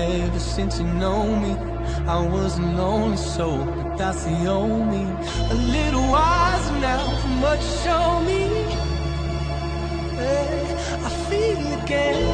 ever since you know me. I was a lonely soul, but that's the only. A little wiser now from what you me. Hey, I feel again.